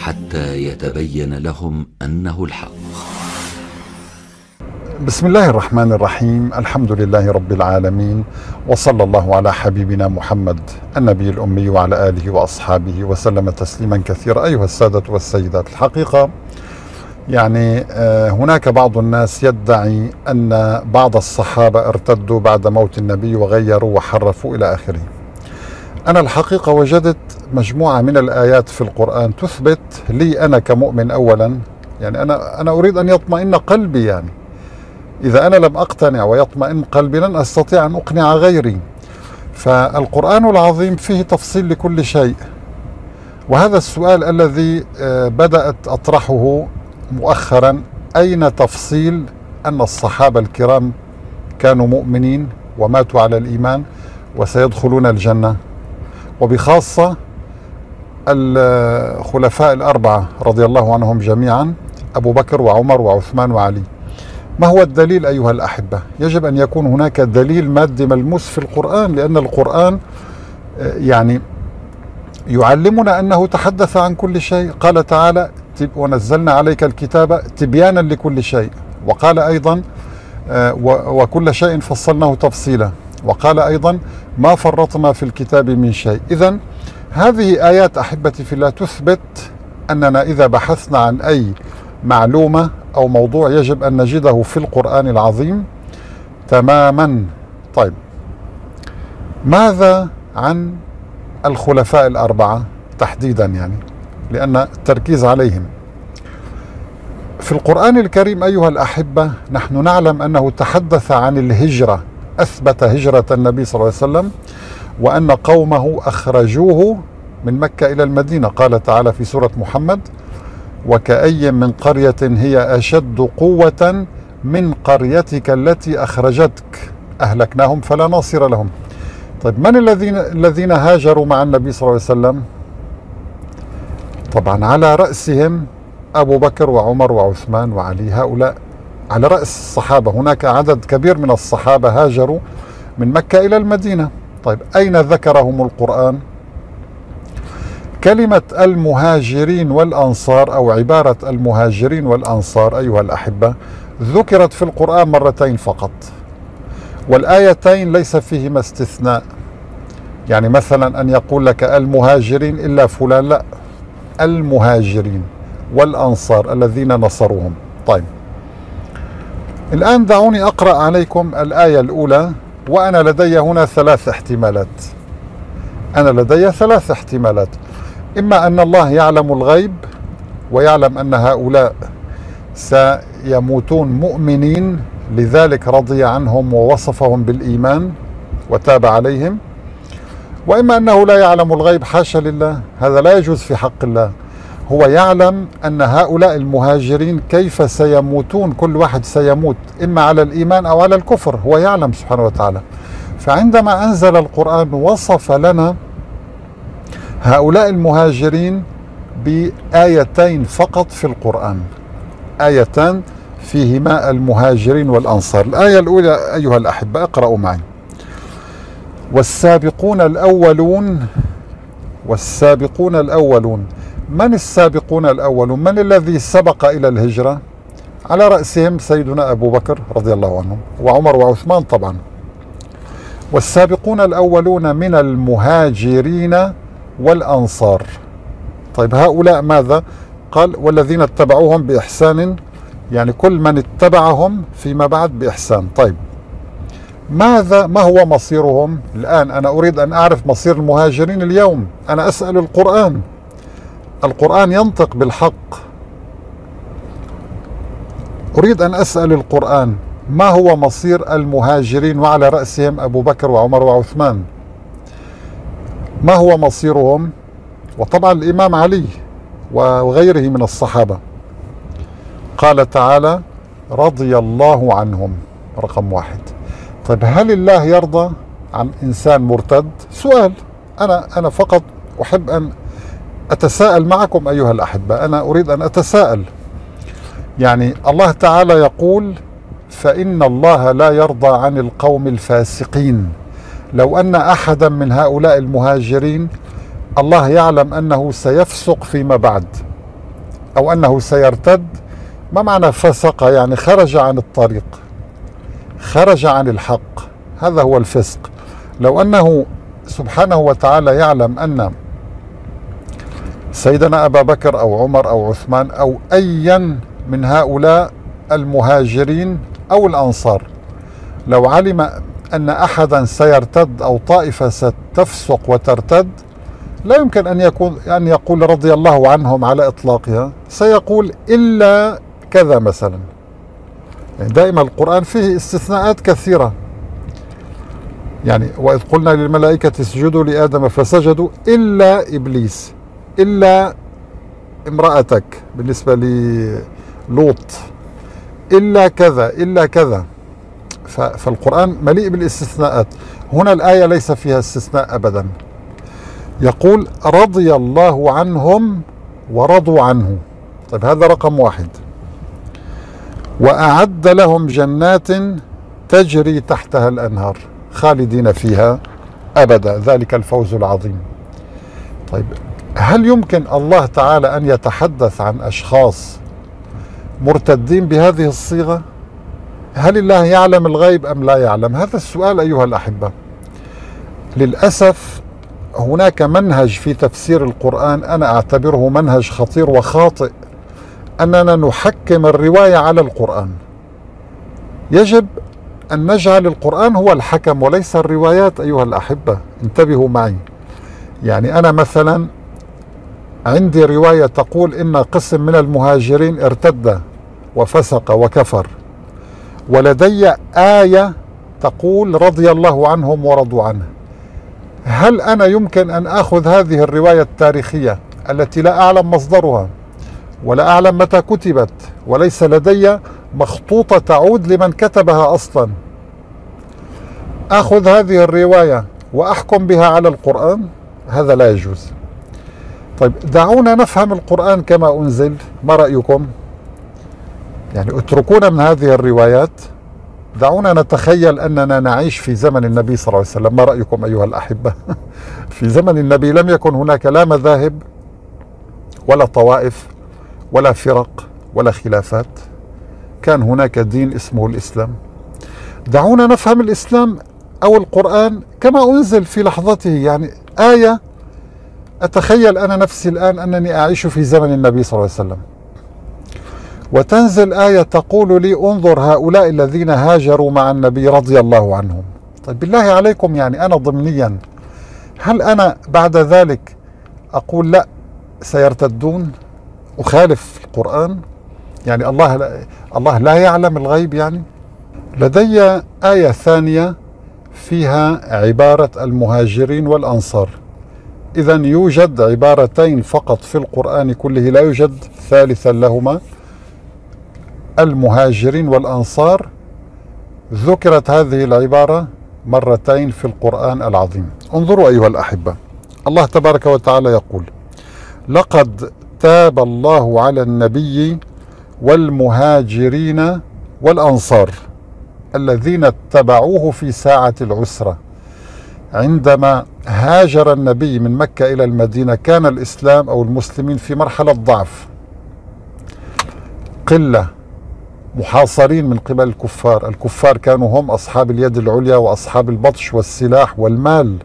حتى يتبين لهم أنه الحق. بسم الله الرحمن الرحيم. الحمد لله رب العالمين وصلى الله على حبيبنا محمد النبي الأمي وعلى آله وأصحابه وسلم تسليما كثيرا. أيها السادة والسيدات الحقيقة يعني آه، هناك بعض الناس يدعي أن بعض الصحابة ارتدوا بعد موت النبي وغيروا وحرفوا إلى آخره. أنا الحقيقة وجدت مجموعة من الآيات في القرآن تثبت لي أنا كمؤمن أولا. يعني أنا أنا أريد أن يطمئن قلبي يعني. إذا أنا لم أقتنع ويطمئن قلبي لن أستطيع أن أقنع غيري. فالقرآن العظيم فيه تفصيل لكل شيء. وهذا السؤال الذي آه، بدأت أطرحه مؤخرا أين تفصيل أن الصحابة الكرام كانوا مؤمنين وماتوا على الإيمان وسيدخلون الجنة؟ وبخاصة الخلفاء الأربعة رضي الله عنهم جميعا أبو بكر وعمر وعثمان وعلي. ما هو الدليل أيها الأحبة؟ يجب أن يكون هناك دليل مادي ملموس في القرآن لأن القرآن آه، يعني يعلمنا أنه تحدث عن كل شيء. قال تعالى ونزلنا عليك الكتاب تبيانا لكل شيء. وقال أيضا آه، وكل شيء فصلناه تفصيلا. وقال أيضا ما فرطنا في الكتاب من شيء. إذا هذه آيات أحبتي في الله تثبت أننا إذا بحثنا عن أي معلومة أو موضوع يجب أن نجده في القرآن العظيم تماما. طيب ماذا عن الخلفاء الأربعة تحديدا يعني؟ لأن التركيز عليهم. في القرآن الكريم أيها الأحبة نحن نعلم أنه تحدث عن الهجرة أثبت هجرة النبي صلى الله عليه وسلم وأن قومه أخرجوه من مكة إلى المدينة. قال تعالى في سورة محمد وكأي من قرية هي أشد قوة من قريتك التي أخرجتك. أهلكناهم فلا ناصر لهم. طيب من الذين الذين هاجروا مع النبي صلى الله عليه وسلم؟ طبعا على رأسهم أبو بكر وعمر وعثمان وعلي. هؤلاء على رأس الصحابة. هناك عدد كبير من الصحابة هاجروا من مكة إلى المدينة. طيب أين ذكرهم القرآن؟ كلمة المهاجرين والأنصار أو عبارة المهاجرين والأنصار أيها الأحبة ذكرت في القرآن مرتين فقط والآيتين ليس فيهما استثناء. يعني مثلا أن يقول لك المهاجرين إلا فلان لا المهاجرين والأنصار الذين نصروهم. طيب الآن دعوني أقرأ عليكم الآية الأولى. وأنا لدي هنا ثلاث احتمالات. أنا لدي ثلاث احتمالات. إما أن الله يعلم الغيب ويعلم أن هؤلاء سيموتون مؤمنين لذلك رضي عنهم ووصفهم بالإيمان وتاب عليهم. وإما أنه لا يعلم الغيب حاشا لله هذا لا يجوز في حق الله. هو يعلم أن هؤلاء المهاجرين كيف سيموتون كل واحد سيموت إما على الإيمان أو على الكفر هو يعلم سبحانه وتعالى. فعندما أنزل القرآن وصف لنا هؤلاء المهاجرين بآيتين فقط في القرآن. آيتان فيهما المهاجرين والأنصار. الآية الأولى أيها الأحبة اقرأوا معي. والسابقون الأولون والسابقون الأولون من السابقون الأولون من الذي سبق إلى الهجرة؟ على رأسهم سيدنا أبو بكر رضي الله عنه وعمر وعثمان طبعا. والسابقون الأولون من المهاجرين والأنصار. طيب هؤلاء ماذا؟ قال والذين اتبعوهم بإحسان يعني كل من اتبعهم فيما بعد بإحسان. طيب ماذا ما هو مصيرهم؟ الآن أنا أريد أن أعرف مصير المهاجرين اليوم. أنا أسأل القرآن. القرآن ينطق بالحق. أريد أن أسأل القرآن ما هو مصير المهاجرين وعلى رأسهم أبو بكر وعمر وعثمان؟ ما هو مصيرهم؟ وطبعا الإمام علي وغيره من الصحابة. قال تعالى رضي الله عنهم. رقم واحد. طيب هل الله يرضى عن إنسان مرتد؟ سؤال. أنا أنا فقط أحب أن أتساءل معكم أيها الأحبة. أنا أريد أن أتساءل. يعني الله تعالى يقول فإن الله لا يرضى عن القوم الفاسقين. لو أن أحدا من هؤلاء المهاجرين الله يعلم أنه سيفسق فيما بعد أو أنه سيرتد. ما معنى فسق؟ يعني خرج عن الطريق خرج عن الحق. هذا هو الفسق. لو أنه سبحانه وتعالى يعلم أن سيدنا أبا بكر أو عمر أو عثمان أو أيا من هؤلاء المهاجرين أو الأنصار. لو علم أن أحدا سيرتد أو طائفة ستفسق وترتد لا يمكن أن يكون أن يقول رضي الله عنهم على إطلاقها. سيقول إلا كذا مثلا. يعني دائما القرآن فيه استثناءات كثيرة. يعني وإذ قلنا للملائكة اسجدوا لآدم فسجدوا إلا إبليس. إلا امرأتك بالنسبة للوط إلا كذا إلا كذا. فالقرآن مليء بالاستثناءات. هنا الآية ليس فيها استثناء أبدا. يقول رضي الله عنهم ورضوا عنه. طيب هذا رقم واحد. وأعد لهم جنات تجري تحتها الأنهار خالدين فيها أبدا. ذلك الفوز العظيم. طيب هل يمكن الله تعالى أن يتحدث عن أشخاص مرتدين بهذه الصيغة؟ هل الله يعلم الغيب أم لا يعلم؟ هذا السؤال أيها الأحبة. للأسف هناك منهج في تفسير القرآن أنا أعتبره منهج خطير وخاطئ أننا نحكم الرواية على القرآن. يجب أن نجعل القرآن هو الحكم وليس الروايات أيها الأحبة. انتبهوا معي. يعني أنا مثلا عندي رواية تقول إن قسم من المهاجرين ارتد وفسق وكفر. ولدي آية تقول رضي الله عنهم ورضوا عنه. هل أنا يمكن أن أخذ هذه الرواية التاريخية التي لا أعلم مصدرها ولا أعلم متى كتبت وليس لدي مخطوطة تعود لمن كتبها أصلا؟ أخذ هذه الرواية وأحكم بها على القرآن؟ هذا لا يجوز. طيب دعونا نفهم القرآن كما أنزل ما رأيكم؟ يعني اتركونا من هذه الروايات. دعونا نتخيل أننا نعيش في زمن النبي صلى الله عليه وسلم. ما رأيكم أيها الأحبة؟ في زمن النبي لم يكن هناك لا مذاهب ولا طوائف ولا فرق ولا خلافات. كان هناك دين اسمه الإسلام. دعونا نفهم الإسلام أو القرآن كما أنزل في لحظته. يعني آية أتخيل أنا نفسي الآن أنني أعيش في زمن النبي صلى الله عليه وسلم. وتنزل آية تقول لي انظر هؤلاء الذين هاجروا مع النبي رضي الله عنهم. طيب بالله عليكم يعني أنا ضمنيا هل أنا بعد ذلك أقول لا سيرتدون؟ أخالف القرآن؟ يعني الله لا الله لا يعلم الغيب يعني؟ لدي آية ثانية فيها عبارة المهاجرين والأنصار. إذا يوجد عبارتين فقط في القرآن كله لا يوجد ثالثا لهما. المهاجرين والأنصار. ذكرت هذه العبارة مرتين في القرآن العظيم. انظروا أيها الأحبة. الله تبارك وتعالى يقول لقد تاب الله على النبي والمهاجرين والأنصار الذين اتبعوه في ساعة العسرة. عندما هاجر النبي من مكة إلى المدينة كان الإسلام أو المسلمين في مرحلة ضعف. قلة محاصرين من قبل الكفار. الكفار كانوا هم أصحاب اليد العليا وأصحاب البطش والسلاح والمال.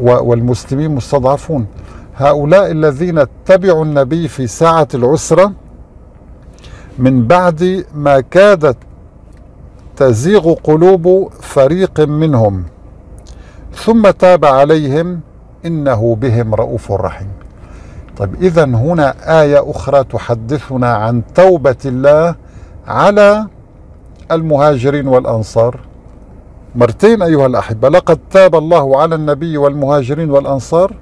والمسلمين مستضعفون. هؤلاء الذين اتبعوا النبي في ساعة العسرة من بعد ما كادت تزيغ قلوب فريق منهم. ثم تاب عليهم إنه بهم رؤوف رحيم. طيب إذا هنا آية أخرى تحدثنا عن توبة الله على المهاجرين والأنصار. مرتين أيها الأحبة لقد تاب الله على النبي والمهاجرين والأنصار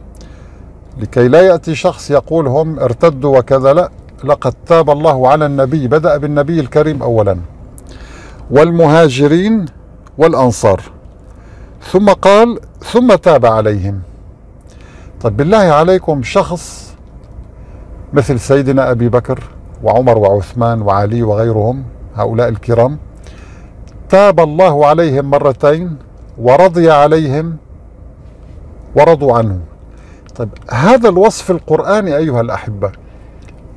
لكي لا يأتي شخص يقول هم ارتدوا وكذا لا لقد تاب الله على النبي بدأ بالنبي الكريم أولا. والمهاجرين والأنصار. ثم قال ثم تاب عليهم. طيب بالله عليكم شخص مثل سيدنا أبي بكر وعمر وعثمان وعلي وغيرهم هؤلاء الكرام تاب الله عليهم مرتين ورضي عليهم ورضوا عنه طيب هذا الوصف القرآني أيها الأحبة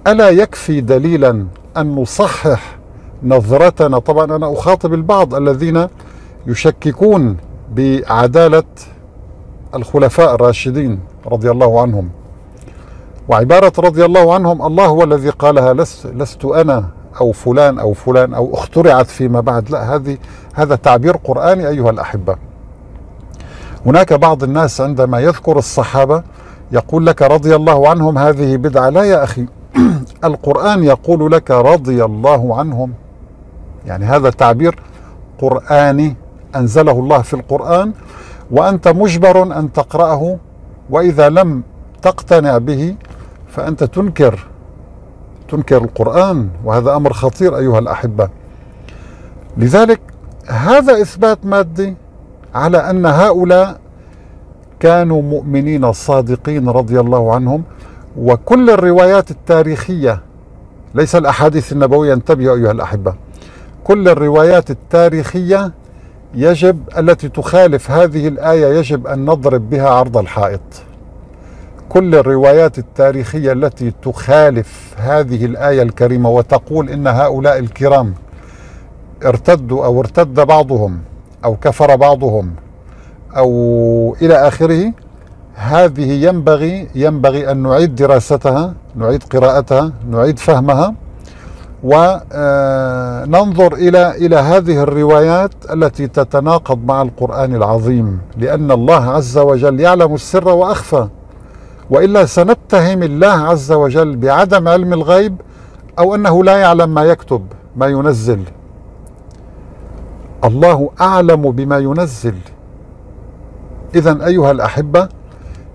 ألا يكفي دليلا أن نصحح نظرتنا؟ طبعا أنا أخاطب البعض الذين يشككون بعدالة الخلفاء الراشدين رضي الله عنهم. وعبارة رضي الله عنهم الله هو الذي قالها لست, لست أنا أو فلان أو فلان أو اخترعت فيما بعد. لا هذه هذا تعبير قرآني أيها الأحبة. هناك بعض الناس عندما يذكر الصحابة يقول لك رضي الله عنهم هذه بدعة. لا يا أخي القرآن يقول لك رضي الله عنهم. يعني هذا تعبير قرآني أنزله الله في القرآن وأنت مجبر أن تقرأه وإذا لم تقتنع به فأنت تنكر تنكر القرآن وهذا أمر خطير أيها الأحبة. لذلك هذا إثبات مادي على أن هؤلاء كانوا مؤمنين صادقين رضي الله عنهم وكل الروايات التاريخية ليس الأحاديث النبوية انتبهوا أيها الأحبة كل الروايات التاريخية يجب التي تخالف هذه الآية يجب أن نضرب بها عرض الحائط. كل الروايات التاريخية التي تخالف هذه الآية الكريمة وتقول إن هؤلاء الكرام ارتدوا أو ارتد بعضهم أو كفر بعضهم أو إلى آخره هذه ينبغي ينبغي أن نعيد دراستها نعيد قراءتها نعيد فهمها وننظر إلى إلى هذه الروايات التي تتناقض مع القرآن العظيم لأن الله عز وجل يعلم السر وأخفى. وإلا سنتهم الله عز وجل بعدم علم الغيب أو أنه لا يعلم ما يكتب ما ينزل. الله أعلم بما ينزل. إذا أيها الأحبة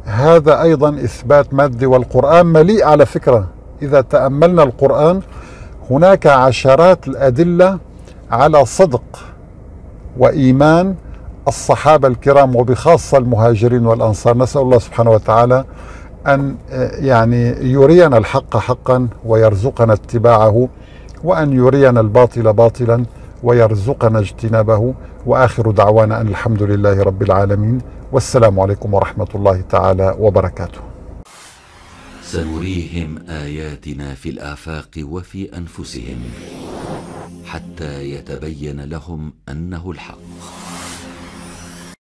هذا أيضا إثبات مادي والقرآن مليء على فكرة. إذا تأملنا القرآن هناك عشرات الأدلة على صدق وإيمان الصحابة الكرام وبخاصة المهاجرين والأنصار. نسأل الله سبحانه وتعالى أن يعني يرينا الحق حقا ويرزقنا اتباعه وأن يرينا الباطل باطلا ويرزقنا اجتنابه. وآخر دعوانا أن الحمد لله رب العالمين. والسلام عليكم ورحمة الله تعالى وبركاته. سنريهم آياتنا في الآفاق وفي أنفسهم حتى يتبين لهم أنه الحق.